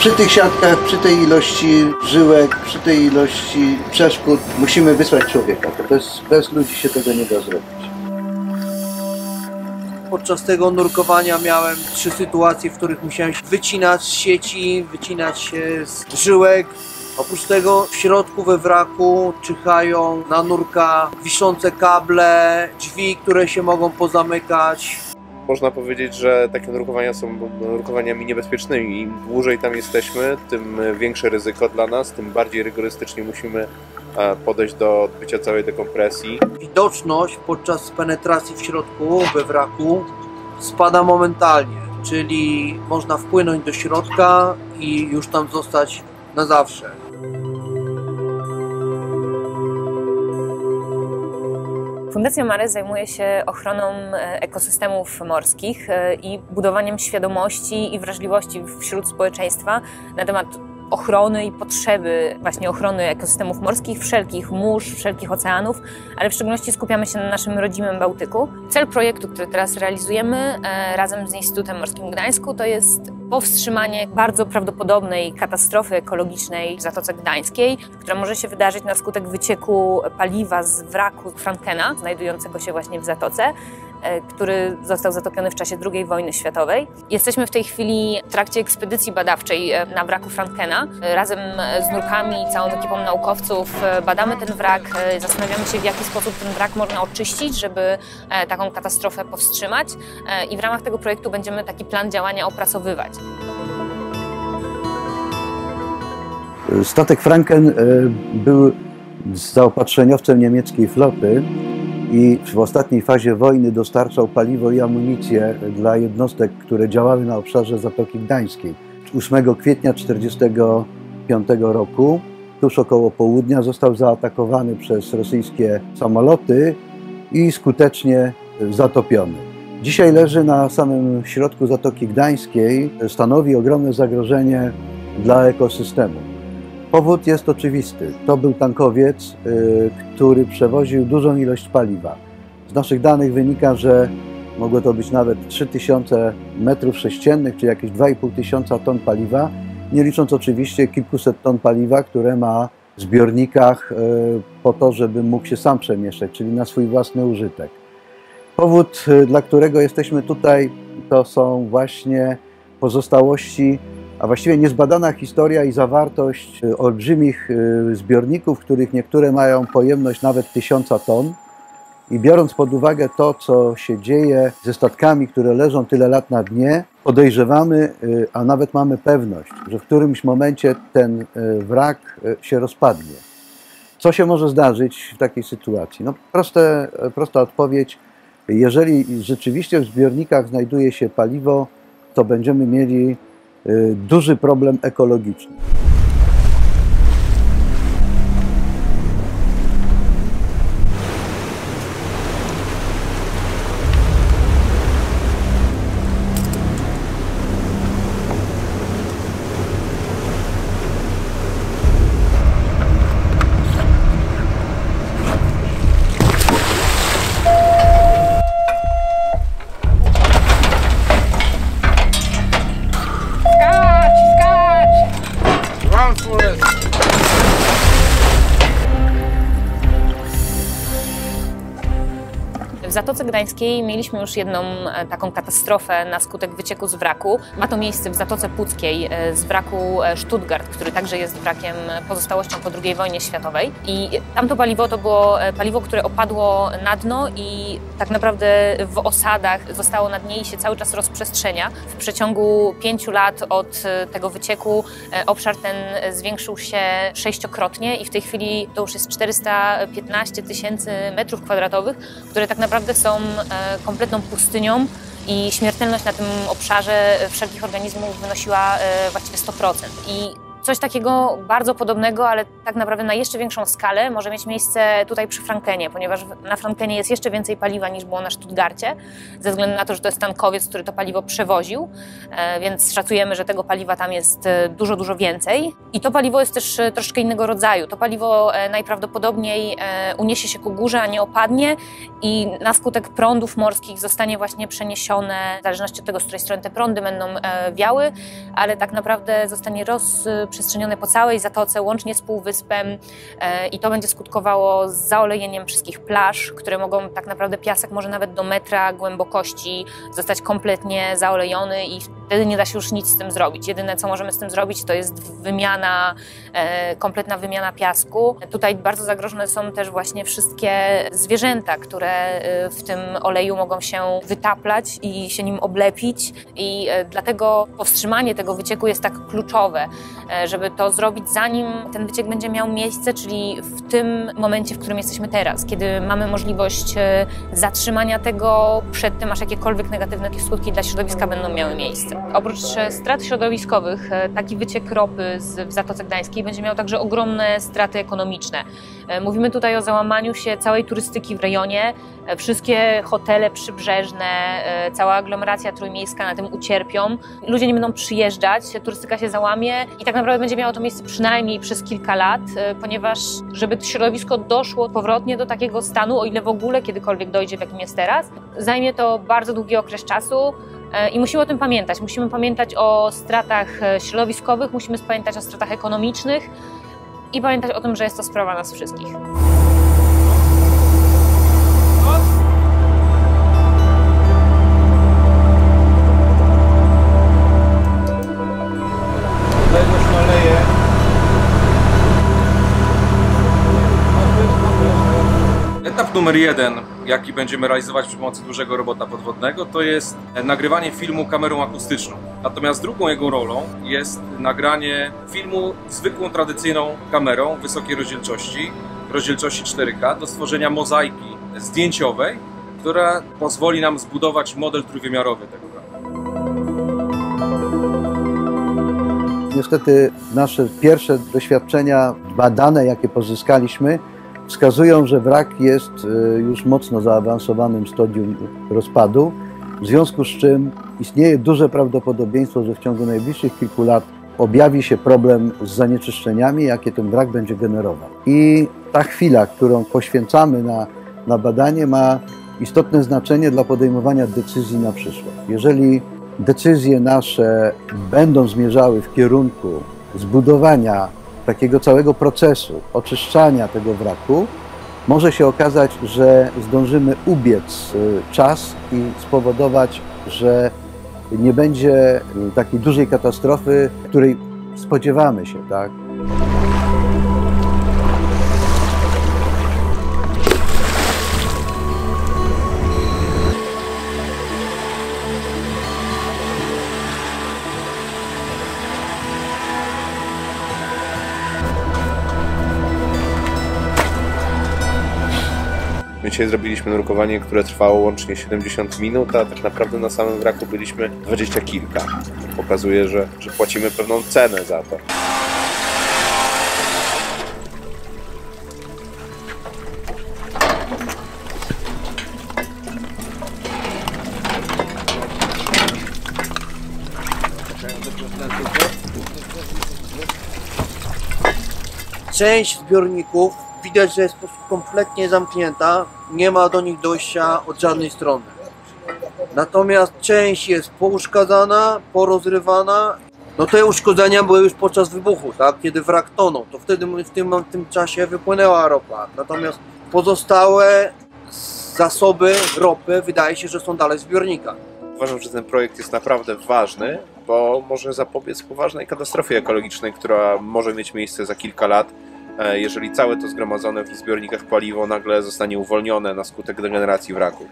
Przy tych siatkach, przy tej ilości żyłek, przy tej ilości przeszkód musimy wysłać człowieka. Bez, bez ludzi się tego nie da zrobić. Podczas tego nurkowania miałem trzy sytuacje, w których musiałem wycinać z sieci, wycinać się z żyłek. Oprócz tego w środku we wraku czyhają na nurka wiszące kable, drzwi, które się mogą pozamykać. Można powiedzieć, że takie nurkowania są nurkowaniami niebezpiecznymi. Im dłużej tam jesteśmy, tym większe ryzyko dla nas, tym bardziej rygorystycznie musimy e, podejść do odbycia całej dekompresji. Widoczność podczas penetracji w środku we wraku spada momentalnie, czyli można wpłynąć do środka i już tam zostać na zawsze. Fundacja Mare zajmuje się ochroną e, ekosystemów morskich e, i budowaniem świadomości i wrażliwości wśród społeczeństwa na temat ochrony i potrzeby właśnie ochrony ekosystemów morskich, wszelkich mórz, wszelkich oceanów, ale w szczególności skupiamy się na naszym rodzimym Bałtyku. Cel projektu, który teraz realizujemy e, razem z Instytutem Morskim w Gdańsku, to jest powstrzymanie bardzo prawdopodobnej katastrofy ekologicznej w Zatoce Gdańskiej, która może się wydarzyć na skutek wycieku paliwa z wraku Frankena, znajdującego się właśnie w Zatoce. E, który został zatopiony w czasie II wojny światowej. Jesteśmy w tej chwili w trakcie ekspedycji badawczej e, na wraku Frankena. E, razem z nurkami i całą ekipą naukowców badamy ten wrak, zastanawiamy się w jaki sposób ten wrak można oczyścić, żeby taką katastrofę powstrzymać i w ramach tego projektu będziemy taki plan działania opracowywać. Statek Franken był zaopatrzeniowcem niemieckiej floty i w ostatniej fazie wojny dostarczał paliwo i amunicję dla jednostek, które działały na obszarze Zatoki Gdańskiej. 8 kwietnia 1945 roku, tuż około południa, został zaatakowany przez rosyjskie samoloty i skutecznie zatopiony. Dzisiaj leży na samym środku Zatoki Gdańskiej, stanowi ogromne zagrożenie dla ekosystemu. Powód jest oczywisty. To był tankowiec, y, który przewoził dużą ilość paliwa. Z naszych danych wynika, że mogło to być nawet 3000 metrów sześciennych, czy jakieś 2,5 tysiąca ton paliwa, nie licząc oczywiście kilkuset ton paliwa, które ma w zbiornikach y, po to, żeby mógł się sam przemieszczać, czyli na swój własny użytek. Powód, y, dla którego jesteśmy tutaj, to są właśnie pozostałości a właściwie niezbadana historia i zawartość y, olbrzymich y, zbiorników, których niektóre mają pojemność nawet tysiąca ton. I biorąc pod uwagę to, co się dzieje ze statkami, które leżą tyle lat na dnie, podejrzewamy, y, a nawet mamy pewność, że w którymś momencie ten wrak się rozpadnie. Co się może zdarzyć w takiej sytuacji? No, proste, prosta odpowiedź. Jeżeli rzeczywiście w zbiornikach znajduje się paliwo, to będziemy mieli duży problem ekologiczny. Zatoce Gdańskiej mieliśmy już jedną e, taką katastrofę na skutek wycieku z wraku. Ma to miejsce w Zatoce Puckiej e, z wraku e, Stuttgart, który także jest wrakiem pozostałością po II wojnie światowej. I tamto paliwo to było paliwo, które opadło na dno i tak naprawdę w osadach zostało na dnie i się cały czas rozprzestrzenia. W przeciągu pięciu lat od tego wycieku obszar ten zwiększył się sześciokrotnie i w tej chwili to już jest 415 tysięcy metrów kwadratowych, które tak naprawdę naprawdę są e, kompletną pustynią i śmiertelność na tym obszarze wszelkich organizmów wynosiła e, właściwie 100%. I Coś takiego bardzo podobnego, ale tak naprawdę na jeszcze większą skalę może mieć miejsce tutaj przy Frankenie, ponieważ na Frankenie jest jeszcze więcej paliwa niż było na Stuttgarcie, ze względu na to, że to jest tankowiec, który to paliwo przewoził, e, więc szacujemy, że tego paliwa tam jest e, dużo, dużo więcej. I to paliwo jest też e, troszkę innego rodzaju. To paliwo najprawdopodobniej uniesie się ku górze, a nie opadnie i na skutek prądów morskich zostanie właśnie przeniesione, w zależności od tego, z której strony te prądy będą wiały, ale tak naprawdę zostanie rozprzestrzenione po całej zatoce, łącznie z półwyspem i to będzie skutkowało zaolejeniem wszystkich plaż, które mogą tak naprawdę piasek może nawet do metra głębokości zostać kompletnie zaolejony i wtedy nie da się już nic z tym zrobić. Jedyne, co możemy z tym zrobić, to jest wymiana, e, kompletna wymiana piasku. Tutaj bardzo zagrożone są też właśnie wszystkie zwierzęta, które e, w tym oleju mogą się wytaplać i się nim oblepić i e, dlatego powstrzymanie tego wycieku jest tak kluczowe, e, żeby to zrobić zanim ten wyciek będzie miał miejsce, czyli w tym momencie, w którym jesteśmy teraz, kiedy mamy możliwość e, zatrzymania tego przed tym, aż jakiekolwiek negatywne skutki dla środowiska będą miały miejsce. Oprócz strat środowiskowych, taki wyciek ropy w Zatoce Gdańskiej będzie miał także ogromne straty ekonomiczne. Mówimy tutaj o załamaniu się całej turystyki w rejonie. Wszystkie hotele przybrzeżne, cała aglomeracja trójmiejska na tym ucierpią. Ludzie nie będą przyjeżdżać, turystyka się załamie i tak naprawdę będzie miało to miejsce przynajmniej przez kilka lat, ponieważ żeby środowisko doszło powrotnie do takiego stanu, o ile w ogóle kiedykolwiek dojdzie, w jakim jest teraz, zajmie to bardzo długi okres czasu. E, I musimy o tym pamiętać. Musimy pamiętać o stratach e, środowiskowych, musimy pamiętać o stratach ekonomicznych i pamiętać o tym, że jest to sprawa nas wszystkich. Numer jeden, jaki będziemy realizować przy pomocy dużego robota podwodnego, to jest nagrywanie filmu kamerą akustyczną. Natomiast drugą jego rolą jest nagranie filmu zwykłą, tradycyjną kamerą wysokiej rozdzielczości, rozdzielczości 4K, do stworzenia mozaiki zdjęciowej, która pozwoli nam zbudować model trójwymiarowy tego Niestety nasze pierwsze doświadczenia badane, jakie pozyskaliśmy, wskazują, że wrak jest y, już mocno zaawansowanym stadium rozpadu, w związku z czym istnieje duże prawdopodobieństwo, że w ciągu najbliższych kilku lat objawi się problem z zanieczyszczeniami, jakie ten wrak będzie generował. I ta chwila, którą poświęcamy na, na badanie, ma istotne znaczenie dla podejmowania decyzji na przyszłość. Jeżeli decyzje nasze będą zmierzały w kierunku zbudowania takiego całego procesu oczyszczania tego wraku, może się okazać, że zdążymy ubiec y, czas i spowodować, że nie będzie takiej dużej katastrofy, której spodziewamy się, tak? Dzisiaj zrobiliśmy nurkowanie, które trwało łącznie 70 minut, a tak naprawdę na samym wraku byliśmy 20 kilka. Pokazuje, że, że płacimy pewną cenę za to. Część zbiorników widać, że jest po prostu kompletnie zamknięta, nie ma do nich dojścia od żadnej strony. Natomiast część jest pouszkadzana, porozrywana. No te uszkodzenia były już podczas wybuchu, tak? Kiedy wrak tonął, to wtedy w tym, w tym czasie wypłynęła ropa. Natomiast pozostałe zasoby ropy wydaje się, że są dalej w zbiornikach. Uważam, że ten projekt jest naprawdę ważny, bo może zapobiec poważnej katastrofie ekologicznej, która może mieć miejsce za kilka lat. E, jeżeli całe to zgromadzone w zbiornikach paliwo nagle zostanie uwolnione na skutek degeneracji wraku.